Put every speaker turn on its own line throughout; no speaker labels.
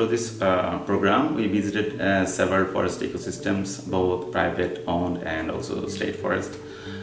Through this uh, program, we visited uh, several forest ecosystems, both private owned and also state forest.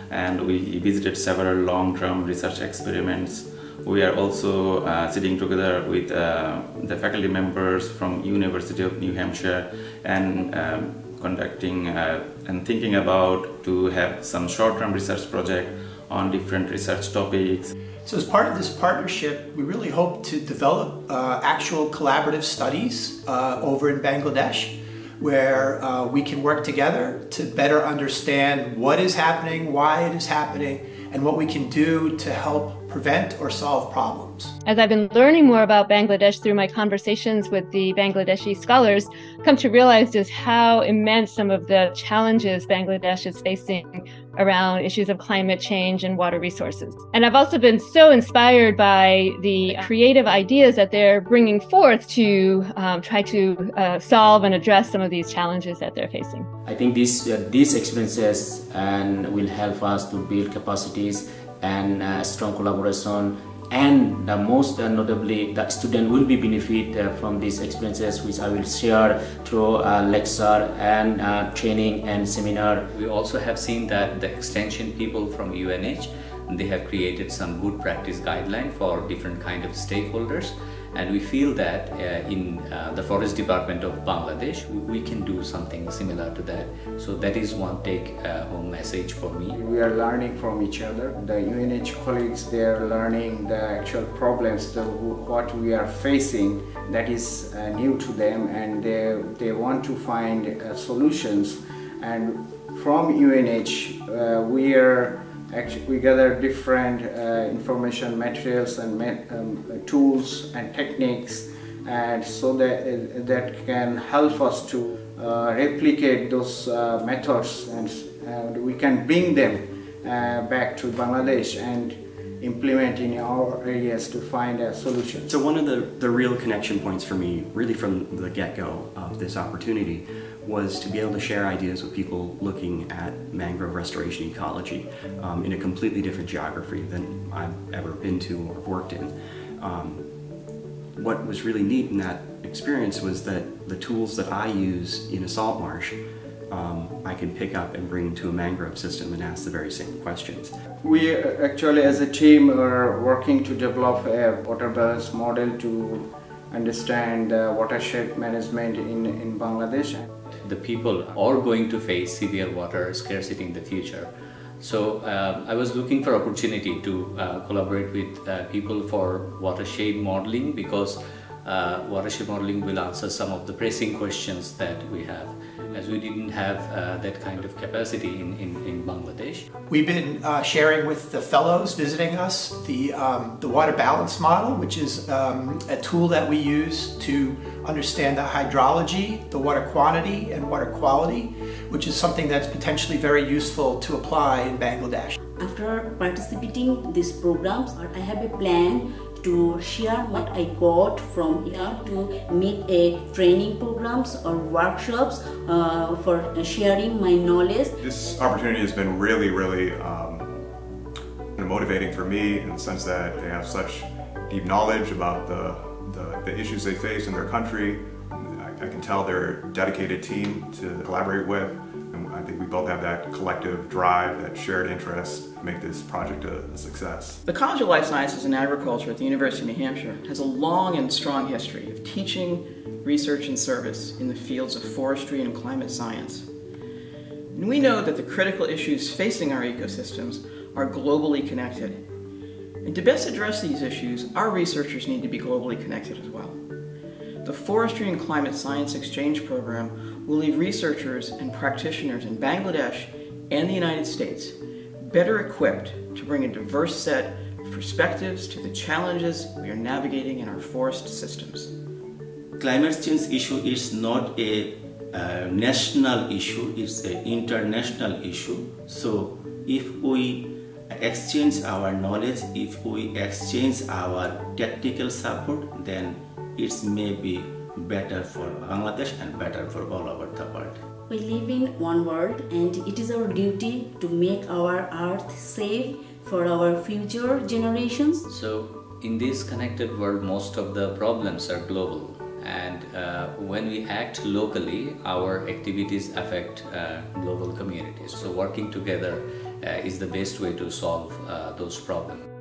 And we visited several long-term research experiments. We are also uh, sitting together with uh, the faculty members from University of New Hampshire and um, conducting uh, and thinking about to have some short-term research project on different research topics.
So as part of this partnership, we really hope to develop uh, actual collaborative studies uh, over in Bangladesh where uh, we can work together to better understand what is happening, why it is happening, and what we can do to help prevent or solve problems.
As I've been learning more about Bangladesh through my conversations with the Bangladeshi scholars, come to realize just how immense some of the challenges Bangladesh is facing around issues of climate change and water resources. And I've also been so inspired by the creative ideas that they're bringing forth to um, try to uh, solve and address some of these challenges that they're facing.
I think these uh, these experiences and will help us to build capacities and uh, strong collaboration and the most uh, notably the student will be benefit uh, from these experiences which I will share through uh, lecture and uh, training and seminar.
We also have seen that the extension people from UNH they have created some good practice guideline for different kind of stakeholders. And we feel that uh, in uh, the forest department of Bangladesh we can do something similar to that. So that is one take uh, home message for me.
We are learning from each other. The UNH colleagues they are learning the actual problems the what we are facing that is uh, new to them. And they they want to find uh, solutions. And from UNH uh, we are Actually, we gather different uh, information materials and um, tools and techniques and so that uh, that can help us to uh, replicate those uh, methods and, and, we can bring them uh, back to Bangladesh. And implement in our areas to find a solution.
So one of the, the real connection points for me, really from the get-go of this opportunity, was to be able to share ideas with people looking at mangrove restoration ecology um, in a completely different geography than I've ever been to or worked in. Um, what was really neat in that experience was that the tools that I use in a salt marsh um, I can pick up and bring to a mangrove system and ask the very same questions.
We actually as a team are working to develop a water balance model to understand uh, watershed management in, in Bangladesh.
The people are going to face severe water scarcity in the future. So uh, I was looking for opportunity to uh, collaborate with uh, people for watershed modeling because uh, watershed modeling will answer some of the pressing questions that we have as we didn't have uh, that kind of capacity in, in, in Bangladesh.
We've been uh, sharing with the fellows visiting us the, um, the water balance model, which is um, a tool that we use to understand the hydrology, the water quantity, and water quality, which is something that's potentially very useful to apply in Bangladesh.
After participating these programs, I have a plan to share what I got from here to make a training programs or workshops uh, for sharing my knowledge.
This opportunity has been really, really um, motivating for me in the sense that they have such deep knowledge about the, the, the issues they face in their country. I, I can tell they're a dedicated team to collaborate with and I think we both have that collective drive, that shared interest to make this project a, a, success.
The College of Life Sciences and Agriculture at the University of New Hampshire has a long and strong history of teaching, research, and service in the fields of forestry and climate science. And we know that the critical issues facing our ecosystems are globally connected. And to best address these issues, our researchers need to be globally connected as well. The Forestry and Climate Science Exchange Program will leave researchers and practitioners in Bangladesh and the United States better equipped to bring a diverse set of perspectives to the challenges we are navigating in our forest systems.
Climate change issue is not a uh, national issue, it's an international issue. So if we exchange our knowledge, if we exchange our technical support, then it may be better for Bangladesh and better for all over the world.
We live in one world and it is our duty to make our earth safe for our future generations.
So in this connected world most of the problems are global and uh, when we act locally, our activities affect uh, global communities. So working together uh, is the best way to solve uh, those problems.